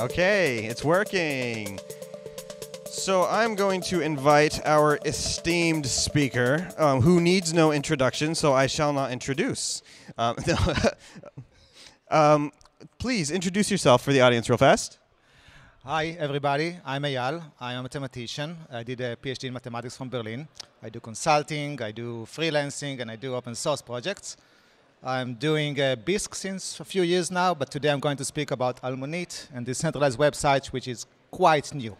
Okay, it's working. So I'm going to invite our esteemed speaker, um, who needs no introduction, so I shall not introduce. Um, um, please introduce yourself for the audience real fast. Hi, everybody. I'm Ayal. I'm a mathematician. I did a PhD in mathematics from Berlin. I do consulting, I do freelancing, and I do open source projects. I'm doing uh, Bisq since a few years now, but today I'm going to speak about Almonit and decentralized website, which is quite new.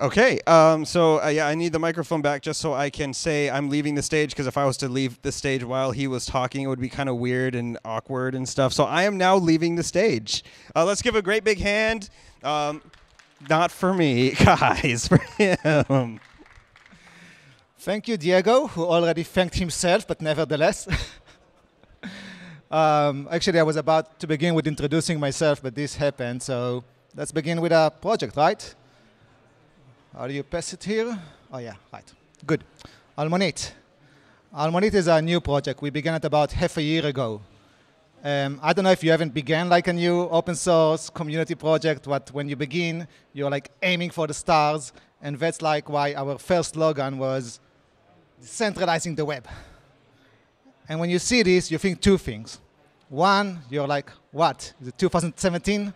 Okay, um, so uh, yeah, I need the microphone back just so I can say I'm leaving the stage because if I was to leave the stage while he was talking, it would be kind of weird and awkward and stuff. So I am now leaving the stage. Uh, let's give a great big hand. Um, not for me, guys, for him. Thank you, Diego, who already thanked himself, but nevertheless. um, actually, I was about to begin with introducing myself, but this happened, so let's begin with a project, right? Do you pass it here? Oh, yeah, right. Good. Almonit. Almonit is a new project. We began it about half a year ago. Um, I don't know if you haven't began like a new open source community project, but when you begin, you're like aiming for the stars, and that's like why our first slogan was centralizing the web. And when you see this, you think two things. One, you're like, what? Is it 2017?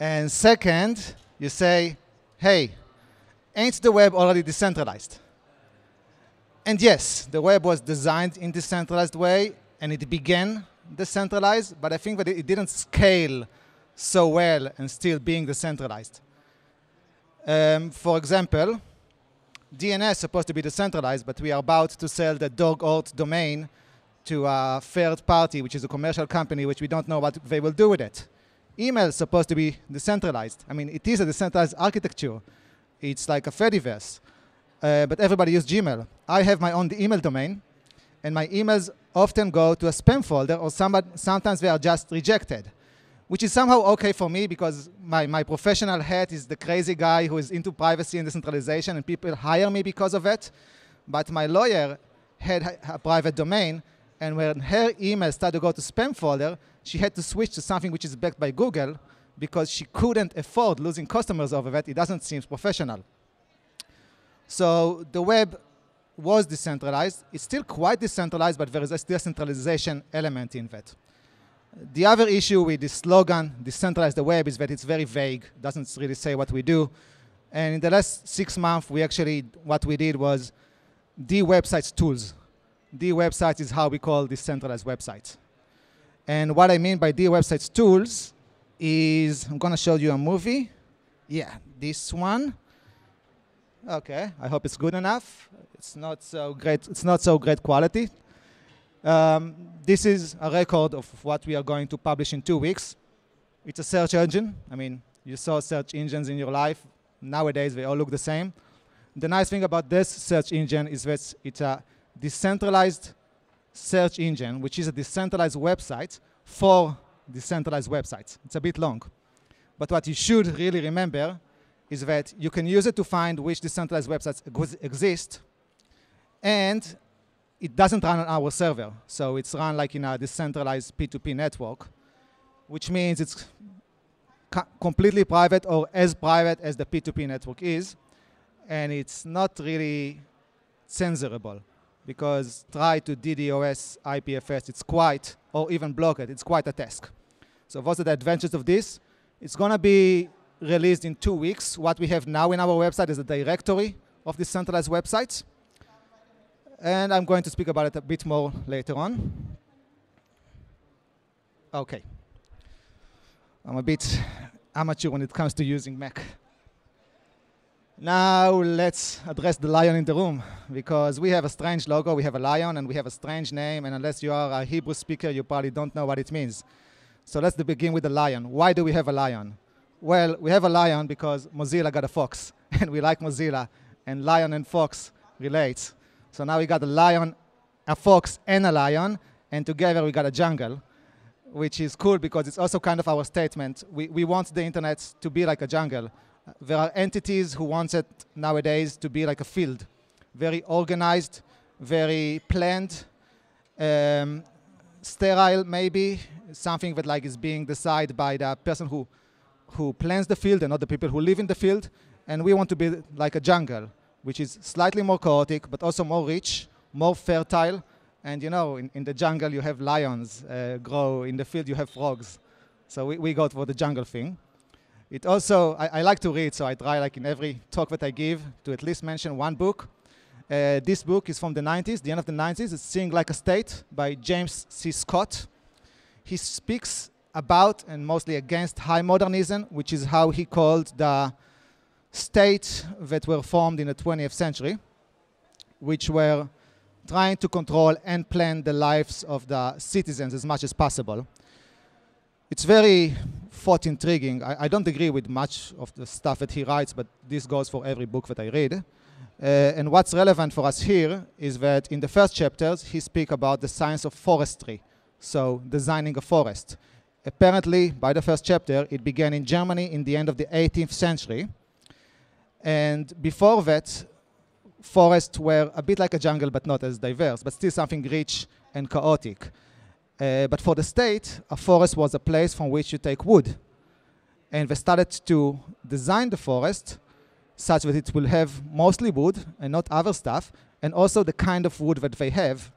And second, you say, hey, ain't the web already decentralized? And yes, the web was designed in decentralized way, and it began decentralized, but I think that it didn't scale so well and still being decentralized. Um, for example, DNS is supposed to be decentralized, but we are about to sell the dog.org domain to a third party, which is a commercial company, which we don't know what they will do with it. Email is supposed to be decentralized. I mean, it is a decentralized architecture. It's like a Fediverse. Uh, but everybody uses Gmail. I have my own email domain, and my emails often go to a spam folder, or somebody, sometimes they are just rejected which is somehow okay for me because my, my professional hat is the crazy guy who is into privacy and decentralization, and people hire me because of it. But my lawyer had a private domain, and when her email started to go to spam folder, she had to switch to something which is backed by Google because she couldn't afford losing customers over that. It doesn't seem professional. So the web was decentralized. It's still quite decentralized, but there is a decentralization element in that. The other issue with the slogan, decentralize the web, is that it's very vague, doesn't really say what we do. And in the last six months, we actually, what we did was de-websites tools. De-websites is how we call decentralized websites. And what I mean by de-websites tools is, I'm gonna show you a movie. Yeah, this one. Okay, I hope it's good enough. It's not so great, it's not so great quality. Um, this is a record of what we are going to publish in two weeks. It's a search engine. I mean, you saw search engines in your life. Nowadays, they all look the same. The nice thing about this search engine is that it's a decentralized search engine, which is a decentralized website for decentralized websites. It's a bit long. But what you should really remember is that you can use it to find which decentralized websites exist, and it doesn't run on our server. So it's run like in a decentralized P2P network, which means it's completely private or as private as the P2P network is. And it's not really censorable because try to DDoS IPFS, it's quite, or even block it, it's quite a task. So those are the advantages of this. It's going to be released in two weeks. What we have now in our website is a directory of decentralized websites and I'm going to speak about it a bit more later on. Okay. I'm a bit amateur when it comes to using Mac. Now let's address the lion in the room, because we have a strange logo, we have a lion, and we have a strange name, and unless you are a Hebrew speaker, you probably don't know what it means. So let's begin with the lion. Why do we have a lion? Well, we have a lion because Mozilla got a fox, and we like Mozilla, and lion and fox relates. So now we got a lion, a fox, and a lion, and together we got a jungle, which is cool because it's also kind of our statement. We, we want the internet to be like a jungle. There are entities who want it nowadays to be like a field, very organized, very planned. Um, sterile, maybe something that like is being decided by the person who who plans the field and not the people who live in the field. And we want to be like a jungle, which is slightly more chaotic, but also more rich, more fertile. And you know, in, in the jungle you have lions uh, grow, in the field you have frogs. So we, we got for the jungle thing. It also, I, I, like to read, so I try like in every talk that I give to at least mention one book. Uh, this book is from the 90s, the end of the 90s. It's Seeing Like a State by James C. Scott. He speaks about and mostly against high modernism, which is how he called the states that were formed in the 20th century, which were trying to control and plan the lives of the citizens as much as possible. It's very thought intriguing. I, I, don't agree with much of the stuff that he writes, but this goes for every book that I read. Uh, and what's relevant for us here is that in the first chapters, he speaks about the science of forestry, so designing a forest. Apparently, by the first chapter, it began in Germany in the end of the 18th century. And before that, forests were a bit like a jungle, but not as diverse, but still something rich and chaotic. Uh, but for the state, a forest was a place from which you take wood. And they started to design the forest such that it will have mostly wood and not other stuff, and also the kind of wood that they have,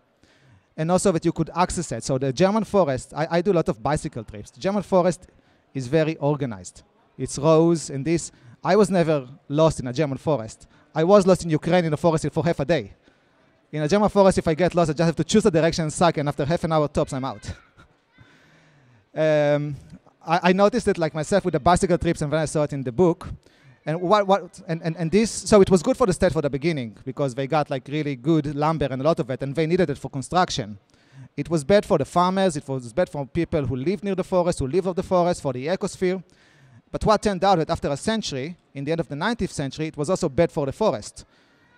and also that you could access it. So the German forest, I, I do a lot of bicycle trips. The German forest is very organized. It's rows and this. I was never lost in a German forest. I was lost in Ukraine in a forest for half a day. In a German forest, if I get lost, I just have to choose a direction and suck, and after half an hour tops, I'm out. um, I, I, noticed it like myself with the bicycle trips, and then I saw it in the book. And what, what and, and, and this, so it was good for the state for the beginning because they got like really good lumber and a lot of it, and they needed it for construction. It was bad for the farmers, it was bad for people who live near the forest, who live of the forest, for the ecosphere. But what turned out that after a century, in the end of the 19th century, it was also bad for the forest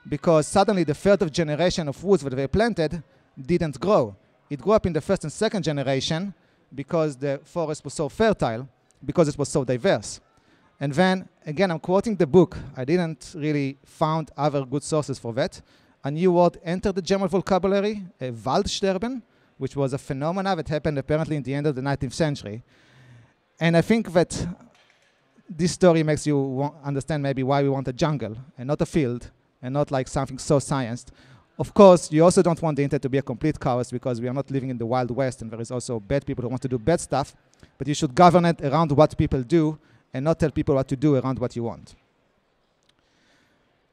because suddenly the third generation of woods that they planted didn't grow. It grew up in the first and second generation because the forest was so fertile, because it was so diverse. And then, again, I'm quoting the book. I didn't really found other good sources for that. A new word entered the German vocabulary, a Waldsterben, which was a phenomenon that happened apparently in the end of the 19th century. And I think that this story makes you understand maybe why we want a jungle and not a field and not like something so scienced. Of course, you also don't want the internet to be a complete chaos because we are not living in the Wild West and there is also bad people who want to do bad stuff. But you should govern it around what people do and not tell people what to do around what you want.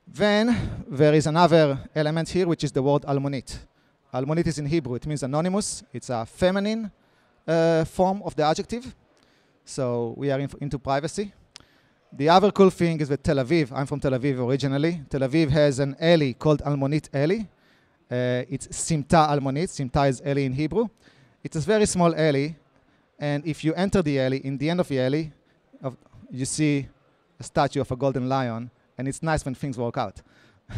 Then there is another element here, which is the word almonit. Almonit is in Hebrew. It means anonymous. It's a feminine uh, form of the adjective. So we are in into privacy. The other cool thing is that Tel Aviv, I'm from Tel Aviv originally. Tel Aviv has an alley called Almonit Alley. Uh, it's Simta Almonit. Simta is alley in Hebrew. It's a very small alley. And if you enter the alley, in the end of the alley, of, you see a statue of a golden lion. And it's nice when things work out.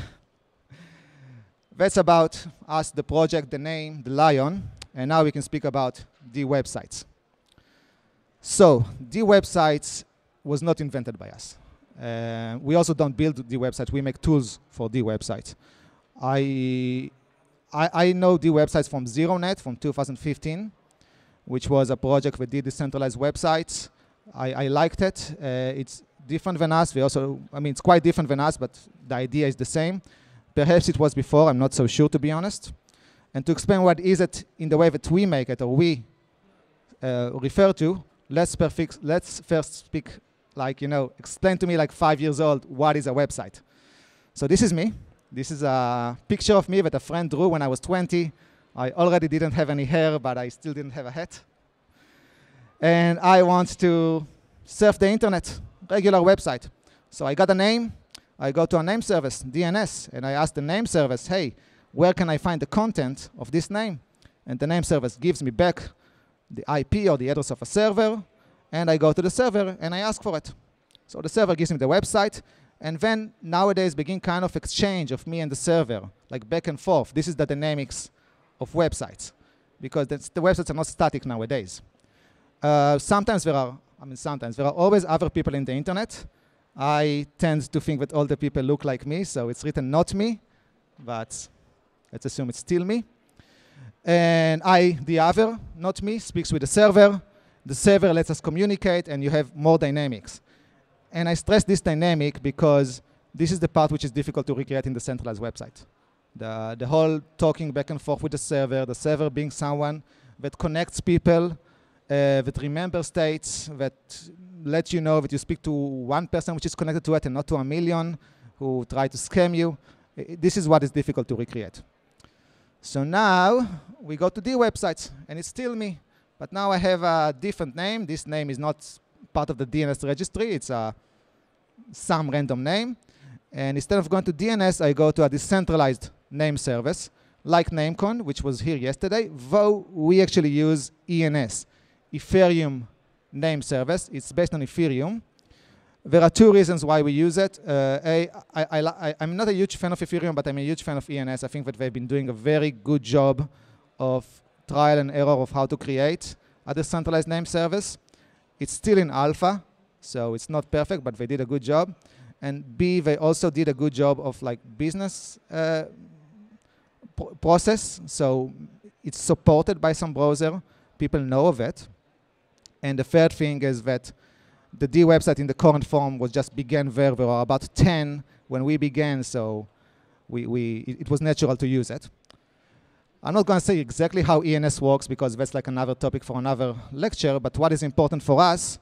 That's about us, the project, the name, the lion. And now we can speak about the websites. So, the websites was not invented by us. Uh, we also don't build the website. We make tools for the website. I, I, I know the websites from ZeroNet from 2015, which was a project that did decentralized websites. I, I liked it. Uh, it's different than us. We also, I mean, it's quite different than us, but the idea is the same. Perhaps it was before. I'm not so sure, to be honest. And to explain what is it in the way that we make it or we uh, refer to, let's, let's first speak like, you know, explain to me like five years old, what is a website? So this is me. This is a picture of me that a friend drew when I was 20. I already didn't have any hair, but I still didn't have a hat. And I want to surf the internet, regular website. So I got a name. I go to a name service, DNS, and I ask the name service, hey, where can I find the content of this name? And the name service gives me back the IP or the address of a server, and I go to the server and I ask for it. So the server gives me the website, and then nowadays begin kind of exchange of me and the server, like back and forth. This is the dynamics of websites, because the websites are not static nowadays. Uh, sometimes there are, I mean sometimes, there are always other people in the internet. I tend to think that all the people look like me, so it's written not me, but let's assume it's still me. And I, the other, not me, speaks with the server. The server lets us communicate, and you have more dynamics. And I stress this dynamic because this is the part which is difficult to recreate in the centralized website. The, the whole talking back and forth with the server, the server being someone that connects people, uh, that remembers states, that lets you know that you speak to one person which is connected to it and not to a million who try to scam you. This is what is difficult to recreate. So now we go to the websites, and it's still me. But now I have a different name. This name is not part of the DNS registry. It's a, some random name. And instead of going to DNS, I go to a decentralized name service, like Namecoin, which was here yesterday, though we actually use ENS, Ethereum name service. It's based on Ethereum. There are two reasons why we use it. Uh, a, I, I, I'm not a huge fan of Ethereum, but I'm a huge fan of ENS. I think that they've been doing a very good job of trial and error of how to create a decentralized name service. It's still in alpha, so it's not perfect, but they did a good job. And B, they also did a good job of like business uh, process. So it's supported by some browser. People know of it. And the third thing is that the D website in the current form was just began there. There were about 10 when we began, so we, we, it, it was natural to use it. I'm not going to say exactly how ENS works because that's like another topic for another lecture, but what is important for us,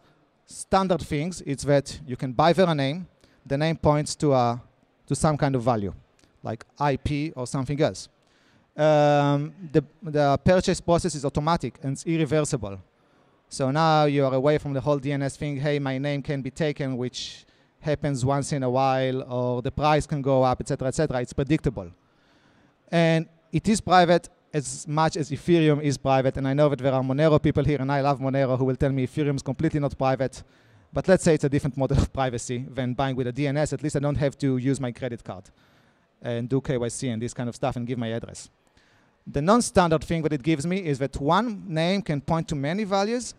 standard things, is that you can buy a name, the name points to, a, to some kind of value, like IP or something else. Um, the, the purchase process is automatic and it's irreversible. So now you are away from the whole DNS thing, hey, my name can be taken, which happens once in a while, or the price can go up, etc., etc. It's predictable. And it is private as much as Ethereum is private. And I know that there are Monero people here, and I love Monero, who will tell me Ethereum is completely not private. But let's say it's a different model of privacy than buying with a DNS. At least I don't have to use my credit card and do KYC and this kind of stuff and give my address. The non-standard thing that it gives me is that one name can point to many values.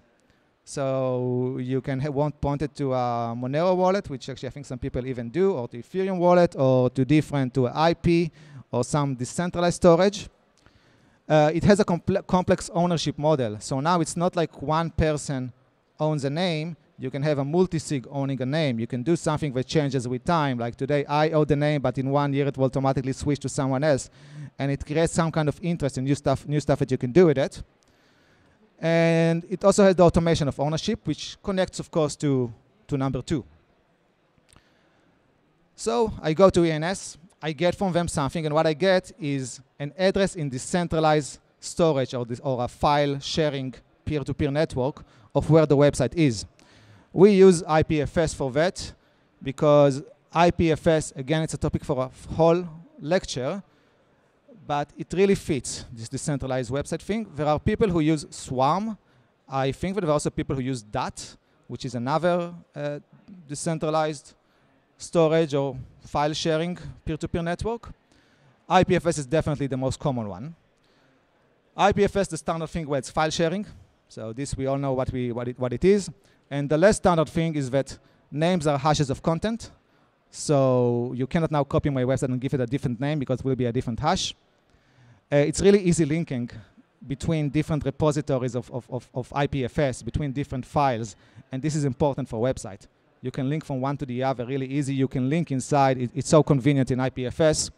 So you can want point it to a Monero wallet, which actually I think some people even do, or to Ethereum wallet, or to different, to IP, or some decentralized storage. Uh, it has a compl complex ownership model. So now it's not like one person owns a name. You can have a multi-sig owning a name. You can do something that changes with time. Like today, I own the name, but in one year it will automatically switch to someone else and it creates some kind of interest in new stuff, new stuff that you can do with it. And it also has the automation of ownership, which connects, of course, to, to number two. So I go to ENS, I get from them something, and what I get is an address in decentralized storage or, this, or a file sharing peer-to-peer -peer network of where the website is. We use IPFS for that because IPFS, again, it's a topic for a whole lecture, but it really fits this decentralized website thing. There are people who use Swarm. I think that there are also people who use DAT, which is another uh, decentralized storage or file sharing peer-to-peer network. IPFS is definitely the most common one. IPFS, the standard thing where it's file sharing. So this we all know what, we, what, it, what it is. And the less standard thing is that names are hashes of content. So you cannot now copy my website and give it a different name because it will be a different hash. Uh, it's really easy linking between different repositories of, of, of, of, IPFS, between different files, and this is important for website. You can link from one to the other really easy. You can link inside. It, it's so convenient in IPFS.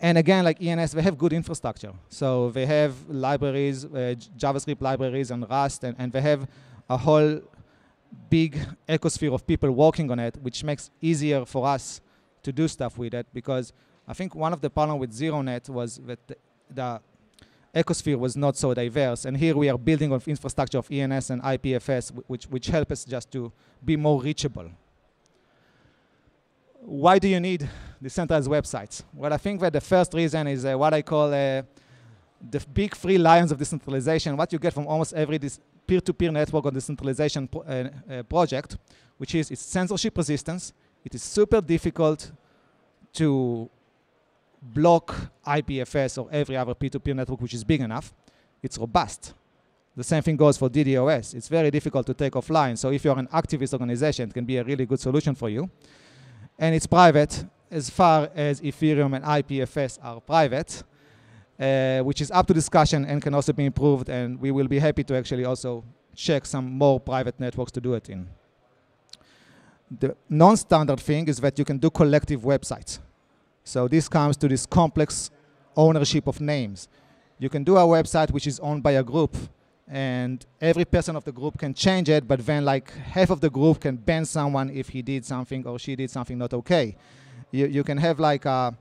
And again, like ENS, they have good infrastructure. So they have libraries, uh, JavaScript libraries and Rust, and, and they have a whole big ecosphere of people working on it, which makes easier for us to do stuff with it because I think one of the problems with ZeroNet was that the, the ecosphere was not so diverse. And here we are building on infrastructure of ENS and IPFS, which, which help us just to be more reachable. Why do you need decentralized websites? Well, I think that the first reason is uh, what I call uh, the big three lions of decentralization, what you get from almost every peer-to-peer -peer network or decentralization pro uh, uh, project, which is its censorship resistance. It is super difficult to block IPFS or every other P2P network which is big enough, it's robust. The same thing goes for DDoS. It's very difficult to take offline. So if you're an activist organization, it can be a really good solution for you. And it's private as far as Ethereum and IPFS are private. uh, which is up to discussion and can also be improved. And we will be happy to actually also check some more private networks to do it in. The non-standard thing is that you can do collective websites. So this comes to this complex ownership of names. You can do a website which is owned by a group, and every person of the group can change it, but then like half of the group can ban someone if he did something or she did something not okay. You, you can have like a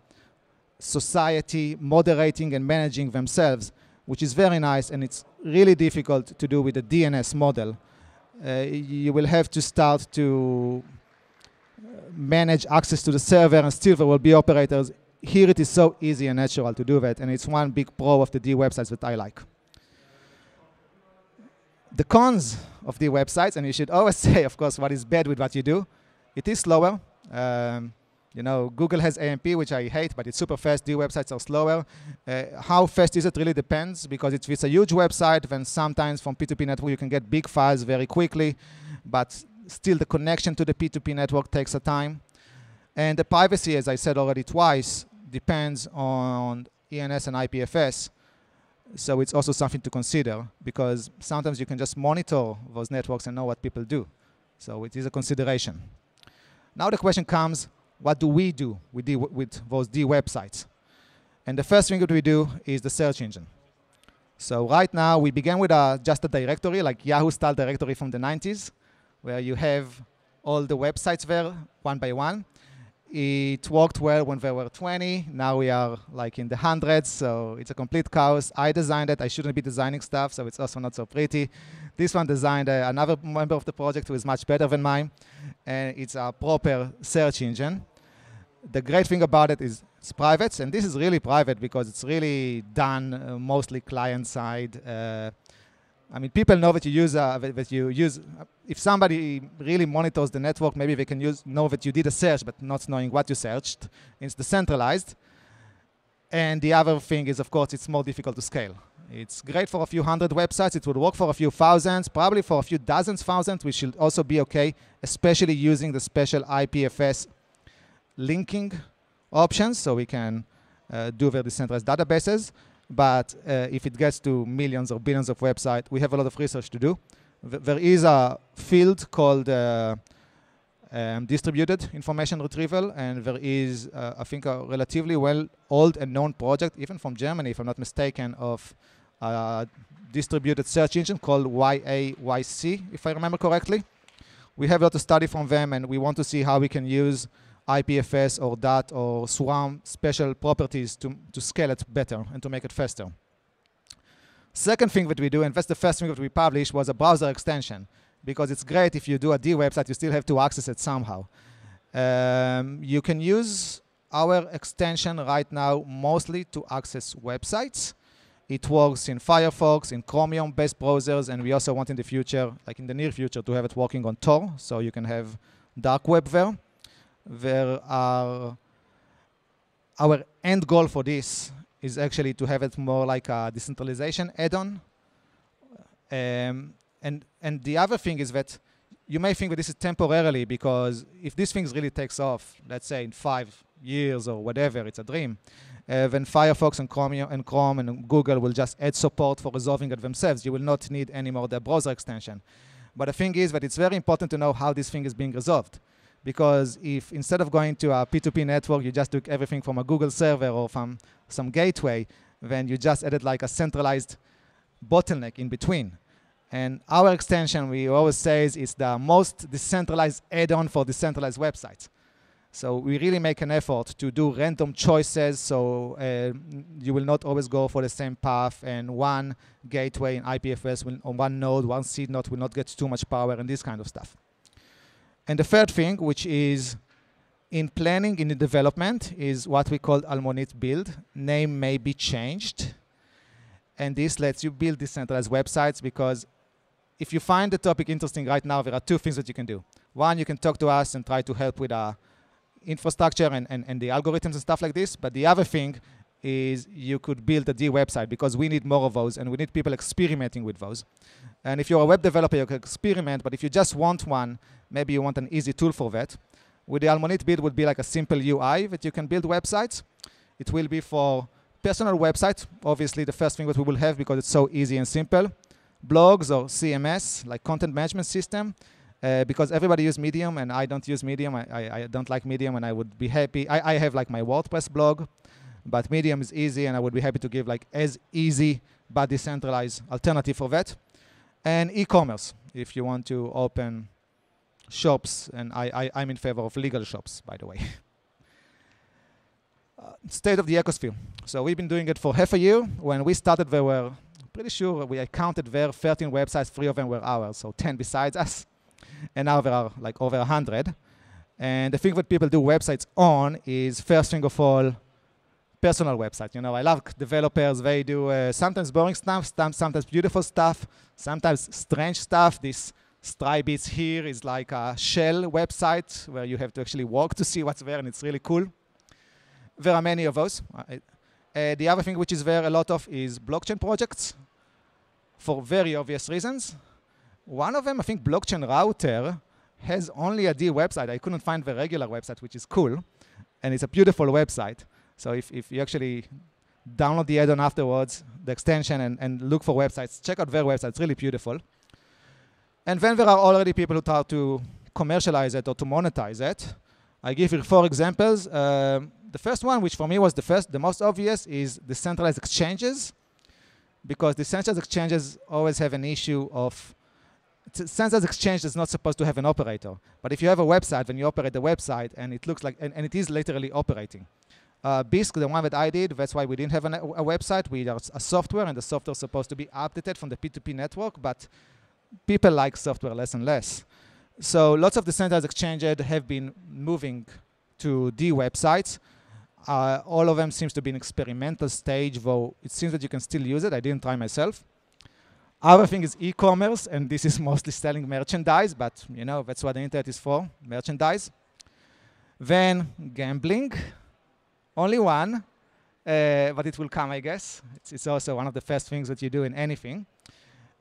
society moderating and managing themselves, which is very nice, and it's really difficult to do with the DNS model. Uh, you will have to start to manage access to the server, and still there will be operators. Here it is so easy and natural to do that, and it's one big pro of the D websites that I like. The cons of the websites, and you should always say, of course, what is bad with what you do. It is slower. Um, you know, Google has AMP, which I hate, but it's super fast. D websites are slower. Uh, how fast is it really depends, because if it's a huge website, then sometimes from P2P network you can get big files very quickly, but still the connection to the P2P network takes a time. And the privacy, as I said already twice, depends on ENS and IPFS. So it's also something to consider because sometimes you can just monitor those networks and know what people do. So it is a consideration. Now the question comes, what do we do with, D, with those D websites? And the first thing that we do is the search engine. So right now we began with a, just a directory, like Yahoo style directory from the 90s where you have all the websites there one by one. It worked well when there were 20. Now we are like in the hundreds, so it's a complete chaos. I designed it. I shouldn't be designing stuff, so it's also not so pretty. This one designed uh, another member of the project who is much better than mine, and it's a proper search engine. The great thing about it is it's private, and this is really private because it's really done uh, mostly client side. Uh, I mean, people know that you use uh, that you use. Uh, if somebody really monitors the network, maybe they can use know that you did a search, but not knowing what you searched. It's decentralized. And the other thing is, of course, it's more difficult to scale. It's great for a few hundred websites. It would work for a few thousands, probably for a few dozens thousands, which should also be okay, especially using the special IPFS linking options, so we can uh, do the decentralized databases. But uh, if it gets to millions or billions of websites, we have a lot of research to do. there is a field called uh, um, distributed information retrieval, and there is, uh, I think, a relatively well old and known project, even from Germany, if I'm not mistaken, of a distributed search engine called YaCy, if I remember correctly. We have a lot of study from them, and we want to see how we can use IPFS or DAT or Swarm special properties to, to scale it better and to make it faster. Second thing that we do, and that's the first thing that we published, was a browser extension. Because it's great if you do a D website, you still have to access it somehow. Um, you can use our extension right now mostly to access websites. It works in Firefox, in Chromium-based browsers, and we also want in the future, like in the near future, to have it working on Tor, so you can have dark web there there are our end goal for this is actually to have it more like a decentralization add-on. Um, and, and the other thing is that you may think that this is temporarily because if this thing really takes off, let's say in five years or whatever, it's a dream, uh, then Firefox and Chrome, and Chrome and Google will just add support for resolving it themselves. You will not need anymore the browser extension. But the thing is that it's very important to know how this thing is being resolved because if instead of going to a P2P network, you just took everything from a Google server or from some gateway, then you just added like a centralized bottleneck in between. And our extension, we always say, is the most decentralized add-on for decentralized websites. So we really make an effort to do random choices, so uh, you will not always go for the same path, and one gateway in IPFS will, on one node, one seed node will not get too much power, and this kind of stuff. And the third thing, which is in planning, in the development, is what we call Almonit build. Name may be changed. And this lets you build decentralized websites because if you find the topic interesting right now, there are two things that you can do. One, you can talk to us and try to help with our infrastructure and, and, and the algorithms and stuff like this. But the other thing is you could build a D website because we need more of those and we need people experimenting with those. And if you're a web developer, you can experiment, but if you just want one, maybe you want an easy tool for that. With the Almonit build would be like a simple UI that you can build websites. It will be for personal websites, obviously the first thing that we will have because it's so easy and simple. Blogs or CMS, like content management system, uh, because everybody uses Medium and I don't use Medium. I, I, I, don't like Medium and I would be happy. I, I have like my WordPress blog, but Medium is easy and I would be happy to give like as easy but decentralized alternative for that. And e-commerce, if you want to open shops, and I, I, I'm in favor of legal shops, by the way. uh, state of the ecosphere. So we've been doing it for half a year. When we started, there were pretty sure we counted there 13 websites, three of them were ours, so 10 besides us. And now there are like over 100. And the thing that people do websites on is first thing of all, personal website. You know, I love developers. They do uh, sometimes boring stuff, sometimes beautiful stuff, sometimes strange stuff. This Strybits here is like a shell website where you have to actually walk to see what's there, and it's really cool. There are many of those. Uh, the other thing which is there a lot of is blockchain projects for very obvious reasons. One of them, I think Blockchain Router, has only a D website. I couldn't find the regular website, which is cool. And it's a beautiful website. So if, if you actually download the add-on afterwards, the extension, and, and look for websites, check out their website. It's really beautiful. And then there are already people who try to commercialize it or to monetize it. I give you four examples. Um, the first one, which for me was the first, the most obvious, is decentralized exchanges, because decentralized exchanges always have an issue of Centralized exchange is not supposed to have an operator. But if you have a website, then you operate the website, and it looks like, and, and it is literally operating. Uh, Bisq, the one that I did, that's why we didn't have an, a, website. We are a software, and the software is supposed to be updated from the P2P network, but people like software less and less. So lots of the centers exchanges have been moving to D websites. Uh, all of them seems to be in experimental stage, though it seems that you can still use it. I didn't try myself. Other thing is e-commerce, and this is mostly selling merchandise, but you know that's what the internet is for, merchandise. Then gambling, only one, uh, but it will come, I guess. It's, it's, also one of the first things that you do in anything.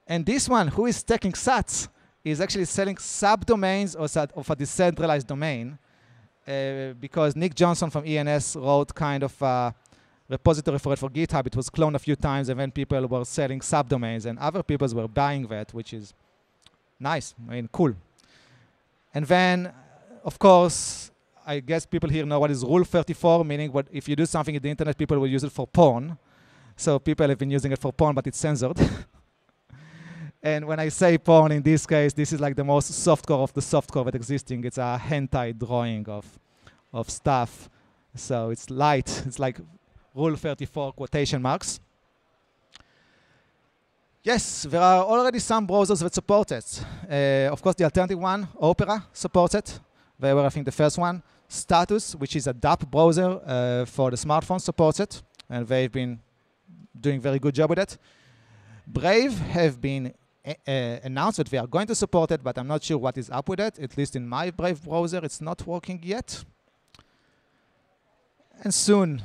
And this one, who is taking sats, is actually selling subdomains of a decentralized domain uh, because Nick Johnson from ENS wrote kind of a repository for it for GitHub. It was cloned a few times, and then people were selling subdomains, and other people were buying that, which is nice, I mean, cool. And then, of course, I guess people here know what is Rule 34, meaning what if you do something in the internet, people will use it for porn. So people have been using it for porn, but it's censored. and when I say porn in this case, this is like the most softcore of the softcore that existing. It's a hentai drawing of, of stuff. So it's light. It's like Rule 34 quotation marks. Yes, there are already some browsers that support it. Uh, of course, the alternative one, Opera, supports it. They were, I think, the first one. Status, which is a DApp browser uh, for the smartphone, supports it, and they've been doing very good job with it. Brave have been uh, announced that they are going to support it, but I'm not sure what is up with it. At least in my Brave browser, it's not working yet. And soon,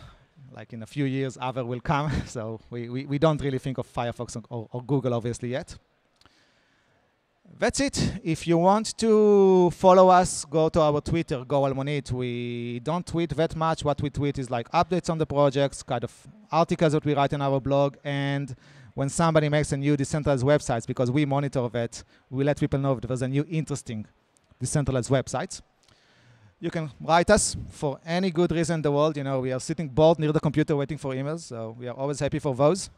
like in a few years, other will come. so we, we, we, don't really think of Firefox or, or Google, obviously, yet. That's it. If you want to follow us, go to our Twitter, Go Almonit. We don't tweet that much. What we tweet is like updates on the projects, kind of articles that we write in our blog, and when somebody makes a new decentralized website, because we monitor that, we let people know if there's a new interesting decentralized website. You can write us for any good reason in the world. You know, we are sitting bored near the computer waiting for emails, so we are always happy for those.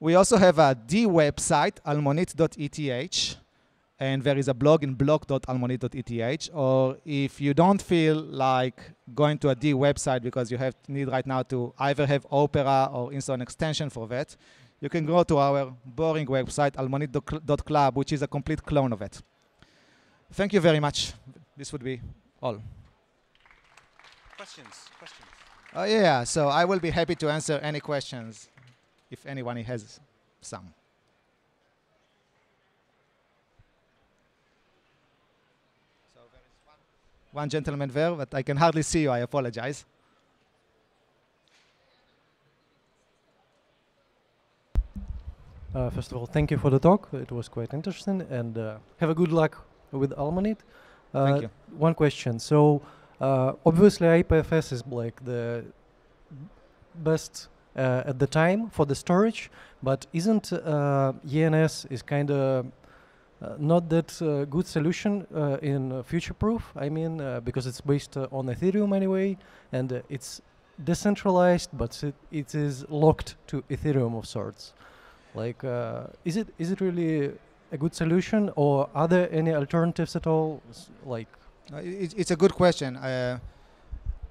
We also have a D website, almonit.eth, and there is a blog in blog.almonit.eth. Or if you don't feel like going to a D website because you have need right now to either have Opera or install an extension for that, you can go to our boring website, almonit.club, which is a complete clone of it. Thank you very much. This would be all. Questions? Questions? Oh, yeah. So I will be happy to answer any questions if anyone has some. So there is one, one gentleman there, but I can hardly see you. I apologize. Uh, first of all, thank you for the talk. It was quite interesting, and uh, have a good luck with Almonit. Uh, thank you. One question. So, uh, obviously, IPFS is like the best uh, at the time for the storage, but isn't uh, ENS is kind of uh, not that uh, good solution uh, in uh, future proof. I mean, uh, because it's based on Ethereum anyway, and it's decentralized, but it, it is locked to Ethereum of sorts. Like, is it is it really a good solution, or are there any alternatives at all? S- Like, it, it's a good question.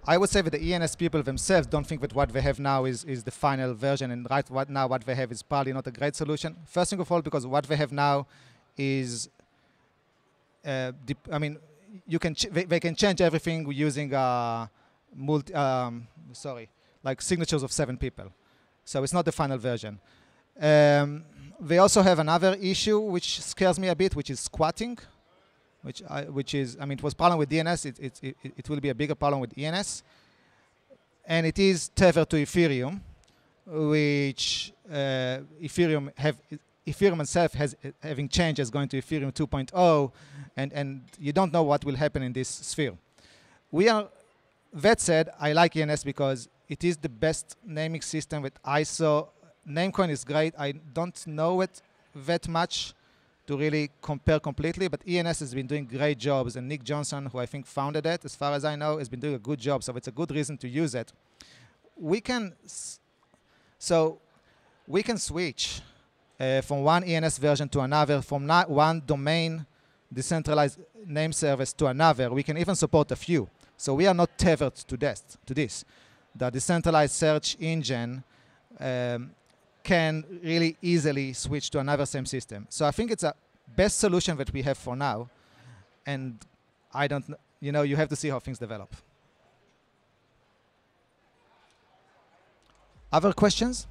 I would say that the ENS people themselves don't think that what they have now is, is the final version, and right what now what they have is probably not a great solution. First thing of all, because what they have now is, uh, I mean, you can they, they can change everything using uh, multi, um, sorry, like signatures of seven people. So it's not the final version. Um, they also have another issue which scares me a bit, which is squatting which I, which is I mean it was problem with DNS. It, it, it, it will be a bigger problem with ENS, and it is tethered to Ethereum, which uh, Ethereum have Ethereum itself has having changes going to Ethereum 2.0, and and you don't know what will happen in this sphere. We are that said, I like ENS because it is the best naming system with ISO. Namecoin is great. I don't know it that much to really compare completely, but ENS has been doing great jobs, and Nick Johnson, who I think founded it, as far as I know, has been doing a good job. So it's a good reason to use it. We can, so we can switch uh, from one ENS version to another, from one domain decentralized name service to another. We can even support a few. So we are not tethered to this. To this, the decentralized search engine. Um, can really easily switch to another same system. So I think it's a best solution that we have for now. And I don't, you know, you have to see how things develop. Other questions?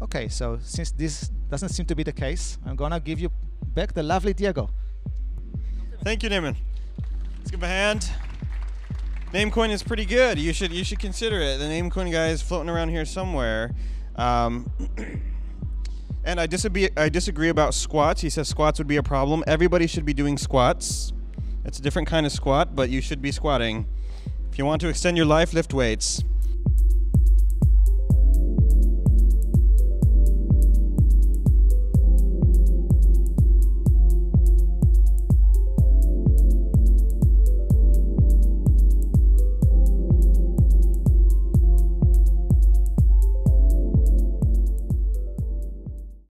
Okay, so since this doesn't seem to be the case, I'm gonna give you back the lovely Diego. Thank you, Naaman. Let's give him a hand. Namecoin is pretty good. You should you should consider it. The Namecoin guy is floating around here somewhere. Um, and I disagree. I disagree about squats. He says squats would be a problem. Everybody should be doing squats. It's a different kind of squat, but you should be squatting. If you want to extend your life, lift weights.